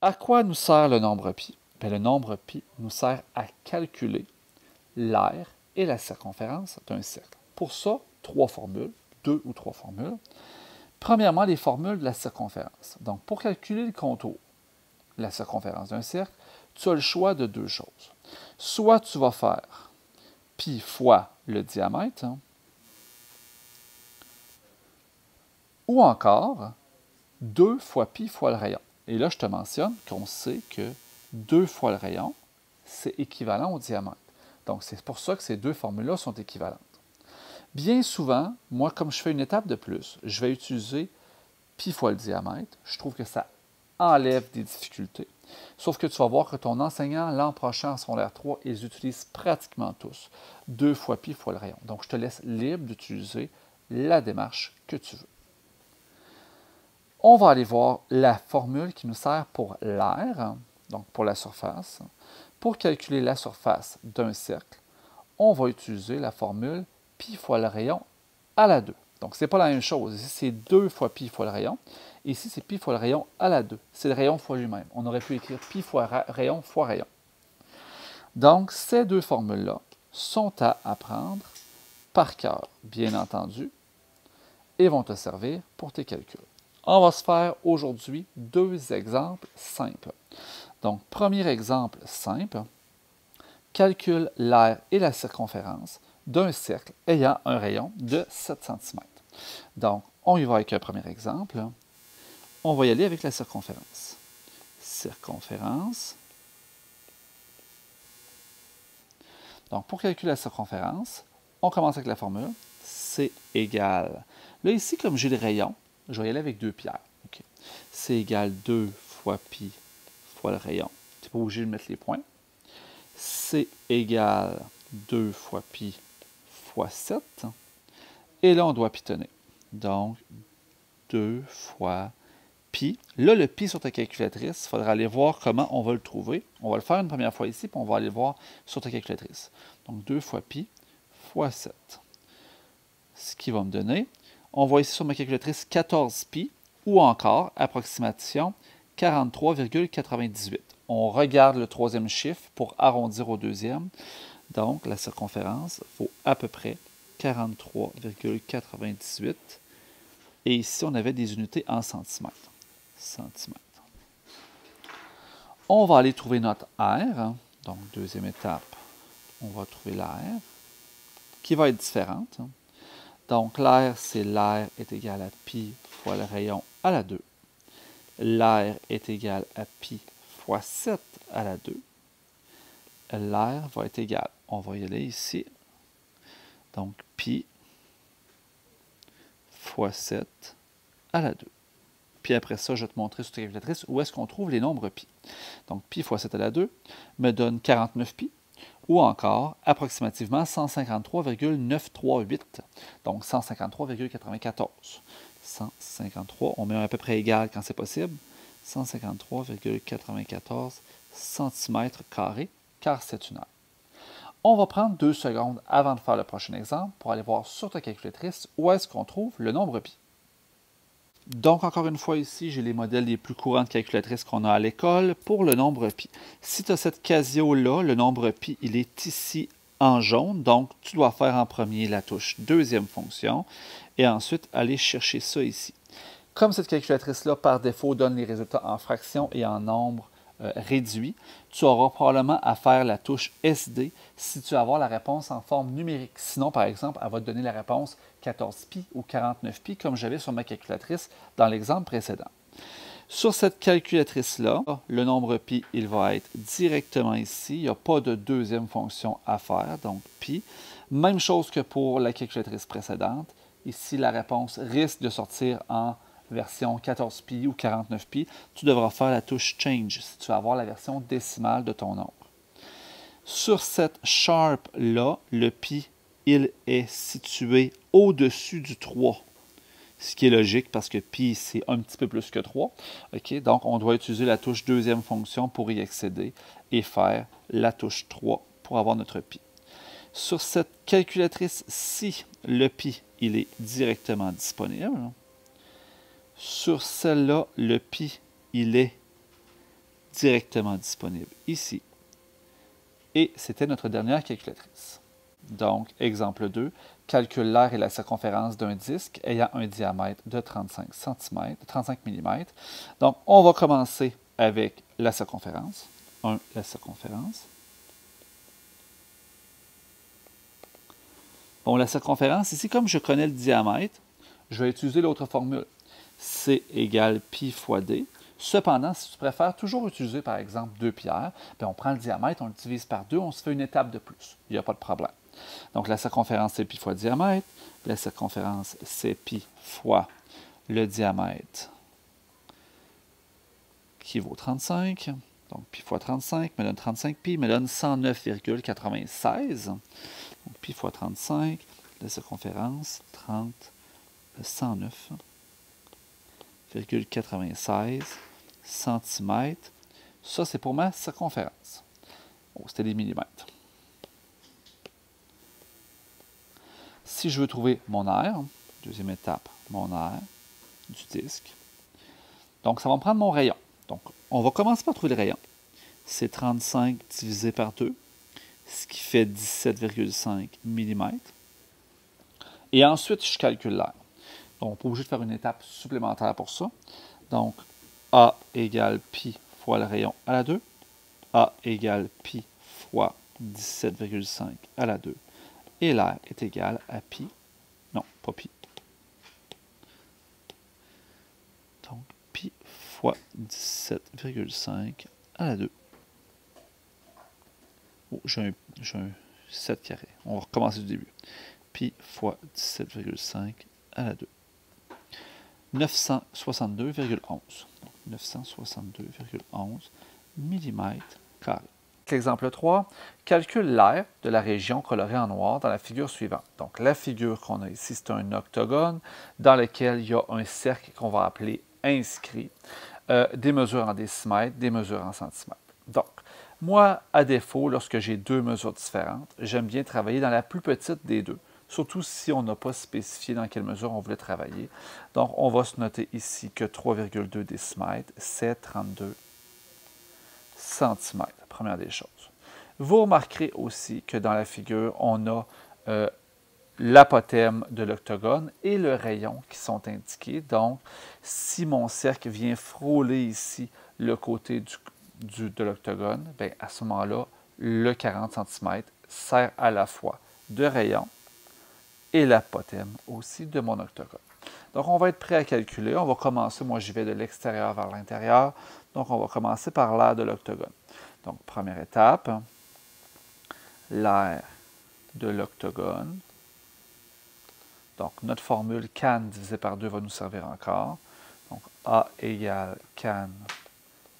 À quoi nous sert le nombre pi? Bien, le nombre pi nous sert à calculer l'aire et la circonférence d'un cercle. Pour ça, trois formules, deux ou trois formules. Premièrement, les formules de la circonférence. Donc, pour calculer le contour, la circonférence d'un cercle, tu as le choix de deux choses. Soit tu vas faire pi fois le diamètre, ou encore 2 fois pi fois le rayon. Et là, je te mentionne qu'on sait que 2 fois le rayon, c'est équivalent au diamètre. Donc, c'est pour ça que ces deux formules-là sont équivalentes. Bien souvent, moi, comme je fais une étape de plus, je vais utiliser pi fois le diamètre. Je trouve que ça enlève des difficultés. Sauf que tu vas voir que ton enseignant, l'an prochain, en secondaire 3, ils utilisent pratiquement tous 2 fois pi fois le rayon. Donc, je te laisse libre d'utiliser la démarche que tu veux. On va aller voir la formule qui nous sert pour l'air, donc pour la surface. Pour calculer la surface d'un cercle, on va utiliser la formule pi fois le rayon à la 2. Donc, ce n'est pas la même chose. Ici, c'est 2 fois pi fois le rayon. Ici, c'est pi fois le rayon à la 2. C'est le rayon fois lui-même. On aurait pu écrire pi fois rayon fois rayon. Donc, ces deux formules-là sont à apprendre par cœur, bien entendu, et vont te servir pour tes calculs. On va se faire aujourd'hui deux exemples simples. Donc, premier exemple simple, calcule l'aire et la circonférence d'un cercle ayant un rayon de 7 cm. Donc, on y va avec un premier exemple. On va y aller avec la circonférence. Circonférence. Donc, pour calculer la circonférence, on commence avec la formule. C'est égal. Là, ici, comme j'ai le rayon, je vais y aller avec deux pierres. C'est égal 2 fois pi fois le rayon. Tu n'es pas obligé de mettre les points. C'est égal 2 fois pi fois 7. Et là, on doit pitonner. Donc, 2 fois pi. Là, le pi sur ta calculatrice, il faudra aller voir comment on va le trouver. On va le faire une première fois ici, puis on va aller voir sur ta calculatrice. Donc, 2 fois pi fois 7. Ce qui va me donner on voit ici sur ma calculatrice 14 pi ou encore, approximation, 43,98. On regarde le troisième chiffre pour arrondir au deuxième. Donc, la circonférence vaut à peu près 43,98. Et ici, on avait des unités en centimètres. On va aller trouver notre R. Donc, deuxième étape, on va trouver l'air, qui va être différente. Donc, l'air, c'est l'air est égal à pi fois le rayon à la 2. L'air est égal à pi fois 7 à la 2. L'air va être égal, on va y aller ici, donc pi fois 7 à la 2. Puis après ça, je vais te montrer sur ta calculatrice où est-ce qu'on trouve les nombres pi. Donc, pi fois 7 à la 2 me donne 49 pi ou encore approximativement 153,938, donc 153,94. 153, on met à peu près égal quand c'est possible, 153,94 cm carrés, car c'est une heure. On va prendre deux secondes avant de faire le prochain exemple pour aller voir sur ta calculatrice où est-ce qu'on trouve le nombre pi. Donc, encore une fois, ici, j'ai les modèles les plus courants de calculatrices qu'on a à l'école pour le nombre pi. Si tu as cette Casio-là, le nombre pi, il est ici en jaune. Donc, tu dois faire en premier la touche deuxième fonction et ensuite aller chercher ça ici. Comme cette calculatrice-là, par défaut, donne les résultats en fractions et en nombre euh, réduit, tu auras probablement à faire la touche SD si tu veux avoir la réponse en forme numérique. Sinon, par exemple, elle va te donner la réponse 14pi ou 49pi comme j'avais sur ma calculatrice dans l'exemple précédent. Sur cette calculatrice-là, le nombre pi, il va être directement ici. Il n'y a pas de deuxième fonction à faire, donc pi. Même chose que pour la calculatrice précédente. Ici, la réponse risque de sortir en version 14pi ou 49pi, tu devras faire la touche Change si tu veux avoir la version décimale de ton nombre. Sur cette Sharp-là, le pi, il est situé au-dessus du 3, ce qui est logique parce que pi, c'est un petit peu plus que 3. Donc, on doit utiliser la touche deuxième fonction pour y accéder et faire la touche 3 pour avoir notre pi. Sur cette calculatrice-ci, le pi, il est directement disponible. Sur celle-là, le pi, il est directement disponible ici. Et c'était notre dernière calculatrice. Donc, exemple 2, calcule l'air et la circonférence d'un disque ayant un diamètre de 35 cm, 35 mm. Donc, on va commencer avec la circonférence. 1, la circonférence. Bon, la circonférence, ici, comme je connais le diamètre, je vais utiliser l'autre formule. C égale pi fois d. Cependant, si tu préfères toujours utiliser, par exemple, deux pierres, bien, on prend le diamètre, on le divise par deux, on se fait une étape de plus. Il n'y a pas de problème. Donc, la circonférence, c'est pi fois diamètre. La circonférence, c'est pi fois le diamètre qui vaut 35. Donc, pi fois 35 me donne 35 pi, me donne 109,96. Donc, pi fois 35, la circonférence, 30, 109,96 cm. Ça, c'est pour ma circonférence. Oh, c'était des millimètres. Si je veux trouver mon air, deuxième étape, mon air du disque, donc ça va me prendre mon rayon. Donc, on va commencer par trouver le rayon. C'est 35 divisé par 2, ce qui fait 17,5 mm. Et ensuite, je calcule l'air. On pas obligé de faire une étape supplémentaire pour ça. Donc, A égale pi fois le rayon à la 2. A égale pi fois 17,5 à la 2. Et l'air est égal à pi. Non, pas pi. Donc, pi fois 17,5 à la 2. Oh, j'ai un, 7 carré. On va recommencer du début. Pi fois 17,5 à la 2. 962,11. 962,11 mm carré. L'exemple 3, calcule l'air de la région colorée en noir dans la figure suivante. Donc, la figure qu'on a ici, c'est un octogone dans lequel il y a un cercle qu'on va appeler inscrit, euh, des mesures en décimètres, des mesures en centimètres. Donc, moi, à défaut, lorsque j'ai deux mesures différentes, j'aime bien travailler dans la plus petite des deux, surtout si on n'a pas spécifié dans quelle mesure on voulait travailler. Donc, on va se noter ici que 3,2 décimètres, c'est 32 centimètres, première des choses. Vous remarquerez aussi que dans la figure, on a euh, l'apothème de l'octogone et le rayon qui sont indiqués. Donc, si mon cercle vient frôler ici le côté de l'octogone, ben, à ce moment-là, le 40 cm sert à la fois de rayon et l'apothème aussi de mon octogone. Donc, on va être prêt à calculer. On va commencer, moi, j'y vais de l'extérieur vers l'intérieur. Donc, on va commencer par l'air de l'octogone. Donc, première étape, l'air de l'octogone. Donc, notre formule can divisé par 2 va nous servir encore. Donc, A égale can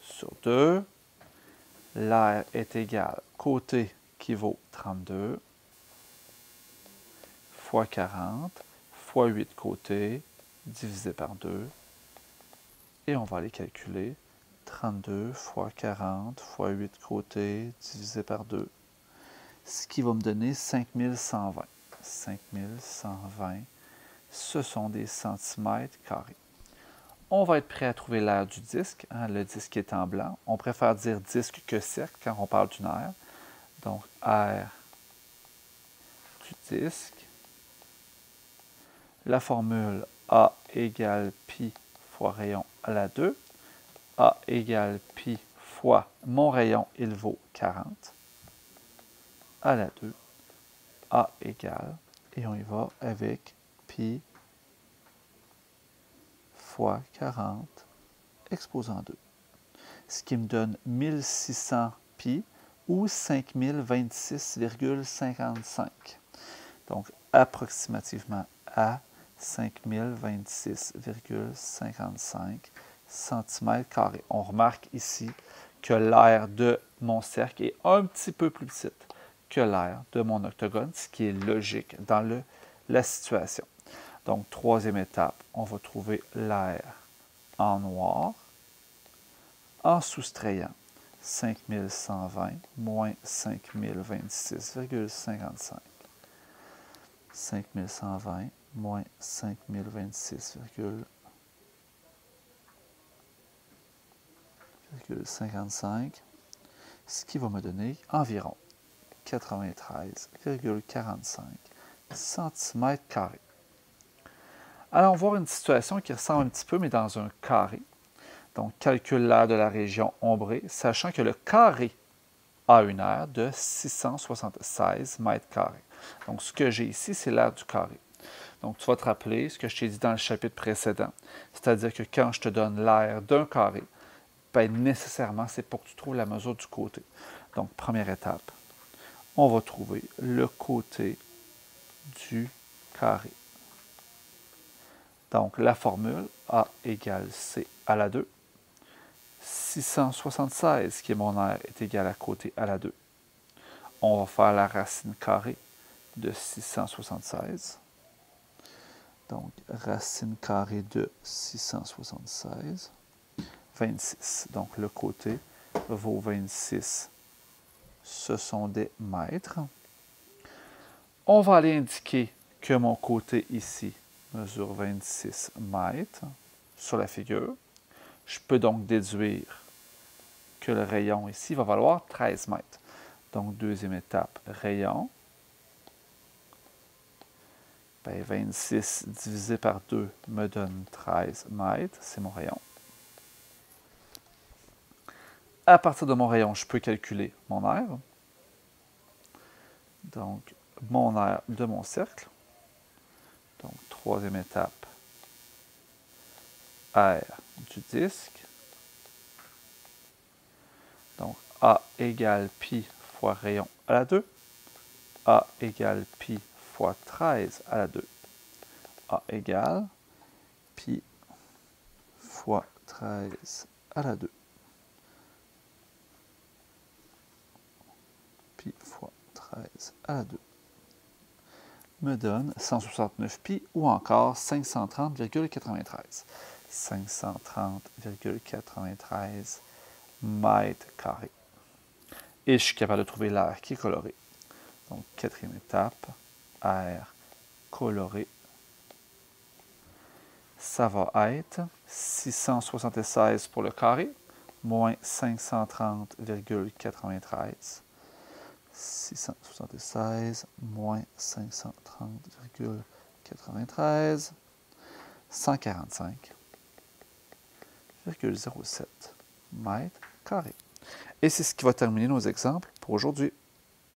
sur 2. L'air est égal côté qui vaut 32 fois 40 fois 8 côtés divisé par 2. Et on va aller calculer 32 fois 40 fois 8 côtés divisé par 2. Ce qui va me donner 5120. 5120, ce sont des centimètres carrés. On va être prêt à trouver l'air du disque. Hein, le disque est en blanc. On préfère dire disque que cercle quand on parle d'une aire. Donc, air du disque. La formule A égale pi fois rayon à la 2. A égale pi fois mon rayon, il vaut 40 à la 2. A égale, et on y va avec pi fois 40 exposant 2. Ce qui me donne 1600 pi ou 5026,55. Donc, approximativement à 5026,55 cm. On remarque ici que l'air de mon cercle est un petit peu plus petite que l'air de mon octogone, ce qui est logique dans la situation. Donc, troisième étape, on va trouver l'air en noir en soustrayant 5120 moins 5026,55. 5120 moins 5026,55. 4,55, ce qui va me donner environ 93,45 cm. Allons voir une situation qui ressemble un petit peu, mais dans un carré. Donc, calcule l'aire de la région ombrée, sachant que le carré a une aire de 676 mètres carrés. Donc, ce que j'ai ici, c'est l'aire du carré. Donc, tu vas te rappeler ce que je t'ai dit dans le chapitre précédent. C'est-à-dire que quand je te donne l'aire d'un carré, ben, nécessairement, c'est pour que tu trouves la mesure du côté. Donc, première étape, on va trouver le côté du carré. Donc, la formule A égale C à la 2. 676, qui est mon aire, est égal à côté à la 2. On va faire la racine carrée de 676. Donc, racine carrée de 676, 26. Donc, le côté vaut 26. Ce sont des mètres. On va aller indiquer que mon côté ici mesure 26 mètres sur la figure. Je peux donc déduire que le rayon ici va valoir 13 mètres. Donc, deuxième étape, rayon. 26 ben, divisé par 2 me donne 13 mètres. C'est mon rayon. À partir de mon rayon, je peux calculer mon aire. Donc, mon aire de mon cercle. Donc, troisième étape, R du disque. Donc, A égale pi fois rayon à la 2. A égale pi fois 13 à la 2. A égale pi fois 13 à la 2. Pi fois 13 à la 2 me donne 169 pi ou encore 530,93. 530,93 mètres carrés. Et je suis capable de trouver l'air qui est coloré. Donc, quatrième étape, air coloré. Ça va être 676 pour le carré, moins 530,93 676 moins 530,93, 145,07 mètres carrés. Et c'est ce qui va terminer nos exemples pour aujourd'hui.